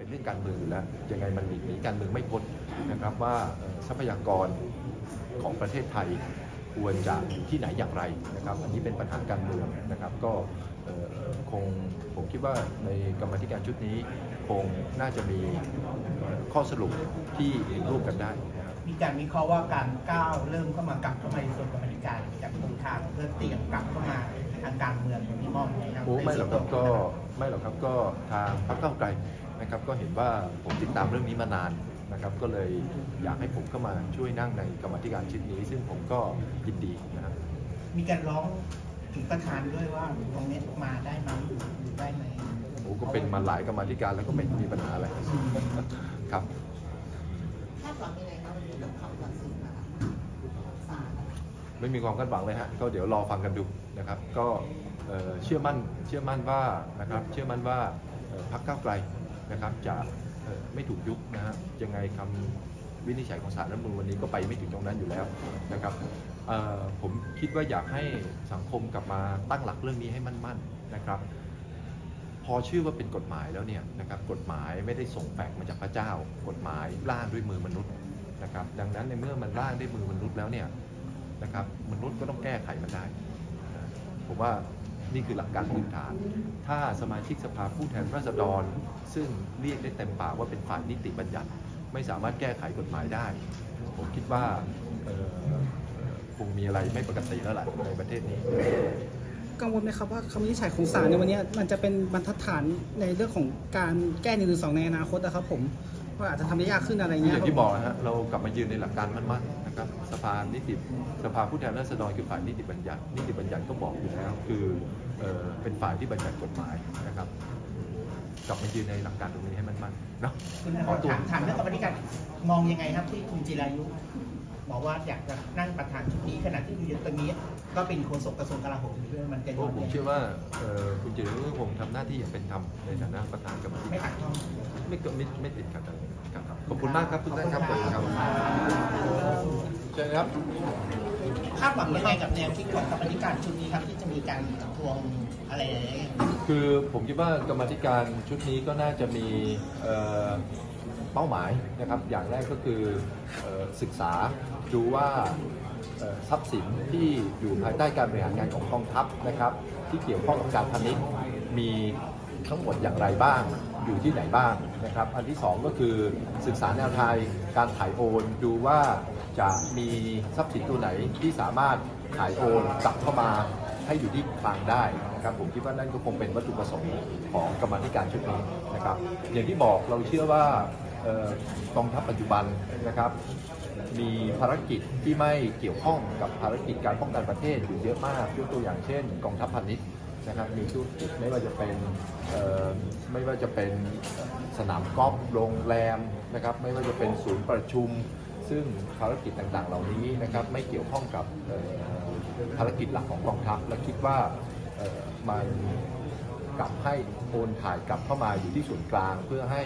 เป็นเรื่องการเมืองอยู่แล้วยังไงมันหลีกหนีการเมืองไม่พ้นนะครับว่าเอ่อทรัพยากรของประเทศไทยควรจะอยู่ที่ไหนอย่างไรนะครับ อันนี้เป็นปัญหาการเมืองนะครับ ก็เอ่อคงผมคิดว่าในกรรมาธิการชุดนี้ คงน่าจะมีเอ่อข้อสรุปที่เห็นร่วมกันได้นะครับมีการวิเคราะห์ว่าการก้าวเริ่มเข้ามากลับเข้ามาในส่วนกรรมธิการจากมูลทางเพื่อเตรียมกลับเข้ามาทางการเมืองของพี่มอมนะครับโอ้ไม่หรอกครับก็ในส่วนตัวไม่หรอกครับก็ทางพรรคเก้าวไกล นะครับก็เห็นว่าผมติดตามเรื่องนี้มานานนะครับก็เลยอยากให้ผมเข้ามาช่วยนั่งในกรรมาธิการชุดนี้ ซึ่งผมก็ยินดีนะครับมีการร้องถึงประธานด้วยว่าตรงนี้มาได้ไหมอยู่ได้ไหมโอ้ก็เป็นมาหลายกรรมาธิการแล้วก็ไม่มีปัญหาอะไรครับคาดหวังยังไงคะวันนี้กับคำตัดสินนะคะของศาลไม่มีความคาดหวังเลยฮะก็เดี๋ยวรอฟังกันดูนะครับ ก็เอ่อเชื่อมั่นเชื่อมั่นว่านะครับเชื่อมั่นว่าเอ่อพรรคก้าวไกล นะครับจะไม่ถูกยุบนะฮะยังไงคำวินิจฉัยของศาลรัฐมนูญวันนี้ก็ไปไม่ถึงตรงนั้นอยู่แล้วนะครับผมคิดว่าอยากให้สังคมกลับมาตั้งหลักเรื่องนี้ให้มั่นๆนะครับ พอชื่อว่าเป็นกฎหมายแล้วเนี่ยนะครับกฎหมายไม่ได้ส่งแฝงมาจากพระเจ้า กฎหมายร่างด้วยมือมนุษย์นะครับ ดังนั้นในเมื่อมันร่างด้วยมือมนุษย์แล้วเนี่ยนะครับมนุษย์ก็ต้องแก้ไขมันได้ ผมว่า นี่คือหลักการพื้นฐาน ถ้าสมาชิกสภาผู้แทนราษฎร ซึ่งเรียกได้เต็มปากว่าเป็นฝ่ายนิติบัญญัติ ไม่สามารถแก้ไขกฎหมายได้ ผมคิดว่าคงมีอะไรไม่ปกติแล้วแหละในประเทศนี้ กังวลไหมครับว่าคำวินิจฉัยของศาลในวันนี้มันจะเป็นบรรทัดฐานในเรื่องของการแก้หนึ่งหรือสองในอนาคตนะครับผม ว่าอาจจะทำได้ยากขึ้นอะไรอเงี้ยย่างที่ครับบอกนะฮะเรากลับมายืนในหลักการมั่นๆนะครับสภานิติสภาผู้แทนราษฎรคือฝ่ายนิติบัญญัตินิติบัญญัติก็บอกอยู่แล้วคือเอ่อเป็นฝ่ายที่บัญญัติกฎหมายนะครับกลับมายืนในหลักการตรงนี้ให้มั่นๆเนาะคุณขอตัวถามถามเรื่องกรรมธิการมองยังไงครับที่คุณจิรายุ บอกว่าอยากจะนั่งประธานชุดนี้ขณะที่คุณยุทธตอนนี้ ก็เป็นโฆษกกระทรวงกลาโหมด้วยมันจะเพราะผมเชื่อว่าเอ่อคุณจิรยุคงทำหน้าที่อย่างเป็นธรรมในฐานะประธานกรรมธิไม่กาขัรดข้อง ไม่ก็ไม่ไม่ติดขัดอะไรครับครับขอบคุณมากครับทุกท่านครับขอบคุณครับเชิญครับ คาดหวังยังไงกับแนวคิดของกรรมธิการชุดนี้ครับที่จะมีการทวงอะไรอย่างเงี้ยคือผมคิดว่ากรรมาธิการชุดนี้ก็น่าจะมีเอ่อ เป้าหมายนะครับอย่างแรกก็คือศึกษาดูว่าทรัพย์สินที่อยู่ภายใต้การบริหารงานของกองทัพนะครับ ที่เกี่ยวข้องกับการพาณิชย์มีทั้งหมดอย่างไรบ้าง อยู่ที่ไหนบ้างนะครับ อันที่สองก็คือศึกษาแนวทางการถ่ายโอน ดูว่าจะมีทรัพย์สินตัวไหนที่สามารถถ่ายโอนกลับเข้ามาให้อยู่ที่กลางได้นะครับผมคิดว่านั่นก็คงเป็นวัตถุประสงค์ของกรรมธิการชุดนี้นะครับ อย่างที่บอกเราเชื่อว่า กองทัพปัจจุบันนะครับ มีภารกิจที่ไม่เกี่ยวข้องกับภารกิจการป้องกันประเทศอยู่เยอะมากยกตัวอย่างเช่น กองทัพพาณิชย์นะครับมีธุรกิจไม่ว่าจะเป็นไม่ว่าจะเป็นสนามกอล์ฟโรงแรมนะครับไม่ว่าจะเป็นศูนย์ประชุม ซึ่งภารกิจต่างๆ เหล่านี้นะครับไม่เกี่ยวข้องกับภารกิจหลักของกองทัพ และคิดว่ามันกลับให้โอนถ่ายกลับเข้ามาอยู่ที่ส่วนกลางเพื่อให้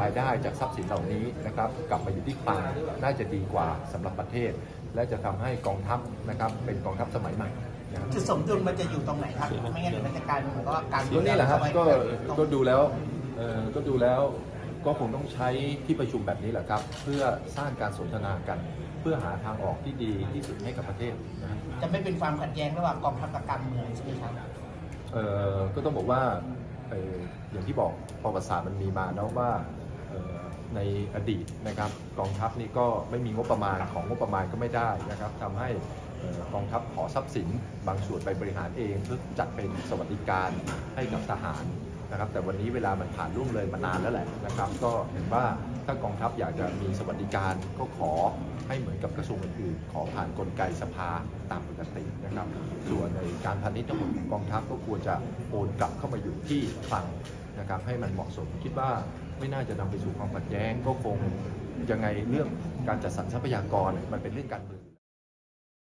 รายได้จากทรัพย์สินเหล่านี้นะครับกลับมาอยู่ที่กลางน่าจะดีกว่าสำหรับประเทศ และจะทำให้กองทัพนะครับเป็นกองทัพสมัยใหม่นะครับจุดสมดุลมันจะอยู่ตรงไหนครับไม่งั้นเดี๋ยวมันจะกลายเป็นเหมือนกับว่าการก็นี่แหละฮะก็ตรงก็ดูแล้วเอ่อก็ดูแล้วก็คงต้องใช้ที่ประชุมแบบนี้แหละครับ เพื่อสร้างการสนทนากัน เพื่อหาทางออกที่ดีที่สุดให้กับประเทศนะครับจะไม่เป็นความขัดแย้งระหว่างกองทัพกับการเมืองใช่ไหมครับเอ่อก็ต้องบอกว่าเอ่ออย่างที่บอกประวัติศาสตร์มันมีมาแล้วว่าเอ่อ ในอดีตนะครับกองทัพนี่ก็ไม่มีงบประมาณของงบประมาณก็ไม่ได้นะครับทำให้กองทัพขอทรัพย์สินบางส่วนไปบริหารเองเพื่อจัดเป็นสวัสดิการให้กับทหาร นะครับแต่วันนี้เวลามันผ่านล่วงเลยมานานแล้วแหละนะครับ ก็เห็นว่าถ้ากองทัพอยากจะมีสวัสดิการก็ขอให้เหมือนกับกระทรวงอื่นๆขอผ่านกลไกสภาตามปกตินะครับ ส่วนในการพาณิชย์ทั้งหมดของกองทัพก็ควรจะโอนกลับเข้ามาอยู่ที่คลังนะครับให้มันเหมาะสมคิดว่าไม่น่าจะนำไปสู่ความขัดแย้งก็คงยังไงเรื่องการจัดสรรทรัพยากรมันเป็นเรื่องการเมือง